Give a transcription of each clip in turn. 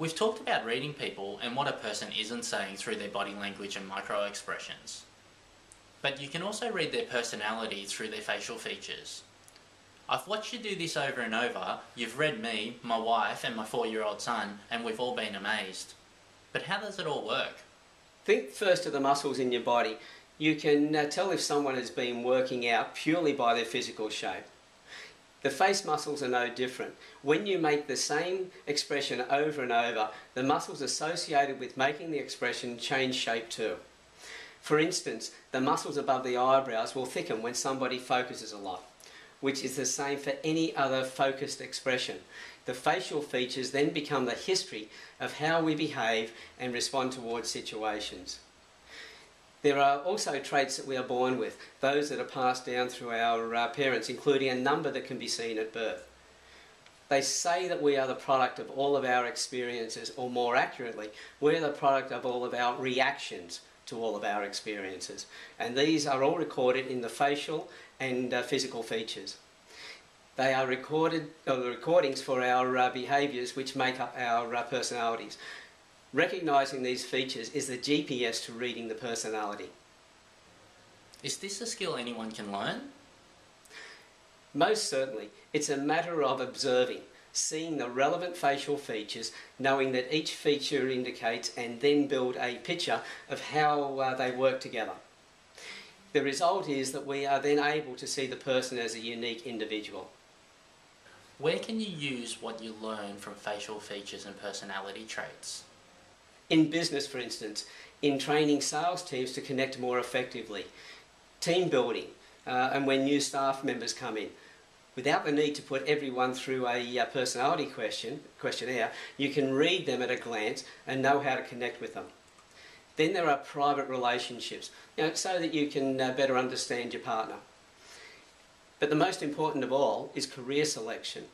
We've talked about reading people and what a person isn't saying through their body language and micro expressions. But you can also read their personality through their facial features. I've watched you do this over and over, you've read me, my wife and my four year old son and we've all been amazed. But how does it all work? Think first of the muscles in your body. You can uh, tell if someone has been working out purely by their physical shape. The face muscles are no different. When you make the same expression over and over, the muscles associated with making the expression change shape too. For instance, the muscles above the eyebrows will thicken when somebody focuses a lot, which is the same for any other focused expression. The facial features then become the history of how we behave and respond towards situations. There are also traits that we are born with, those that are passed down through our uh, parents, including a number that can be seen at birth. They say that we are the product of all of our experiences, or more accurately, we're the product of all of our reactions to all of our experiences. And these are all recorded in the facial and uh, physical features. They are recorded, uh, the recordings for our uh, behaviours which make up our uh, personalities. Recognising these features is the GPS to reading the personality. Is this a skill anyone can learn? Most certainly. It's a matter of observing, seeing the relevant facial features, knowing that each feature indicates, and then build a picture of how uh, they work together. The result is that we are then able to see the person as a unique individual. Where can you use what you learn from facial features and personality traits? In business, for instance, in training sales teams to connect more effectively, team building, uh, and when new staff members come in. Without the need to put everyone through a uh, personality question, questionnaire, you can read them at a glance and know how to connect with them. Then there are private relationships, you know, so that you can uh, better understand your partner. But the most important of all is career selection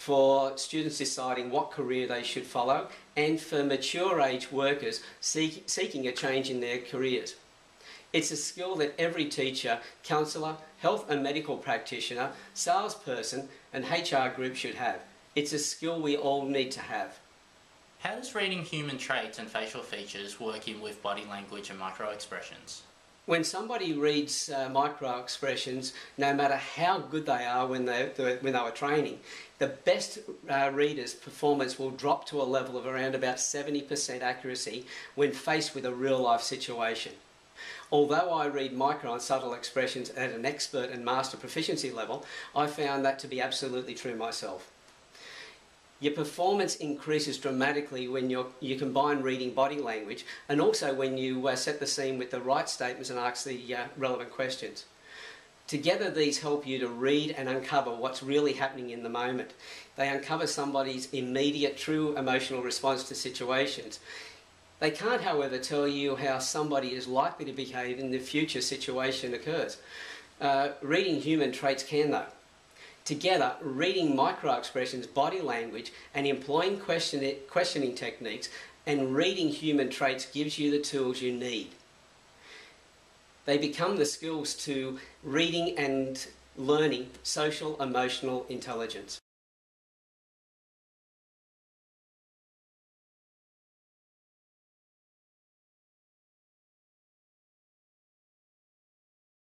for students deciding what career they should follow and for mature age workers seek, seeking a change in their careers. It's a skill that every teacher, counsellor, health and medical practitioner, salesperson and HR group should have. It's a skill we all need to have. How does reading human traits and facial features work in with body language and micro expressions? When somebody reads uh, micro expressions, no matter how good they are when they, when they were training, the best uh, readers' performance will drop to a level of around about 70% accuracy when faced with a real life situation. Although I read micro and subtle expressions at an expert and master proficiency level, I found that to be absolutely true myself. Your performance increases dramatically when you you combine reading body language and also when you uh, set the scene with the right statements and ask the uh, relevant questions. Together, these help you to read and uncover what's really happening in the moment. They uncover somebody's immediate, true emotional response to situations. They can't, however, tell you how somebody is likely to behave in the future situation occurs. Uh, reading human traits can, though. Together, reading micro-expressions, body language, and employing question questioning techniques and reading human traits gives you the tools you need. They become the skills to reading and learning social emotional intelligence.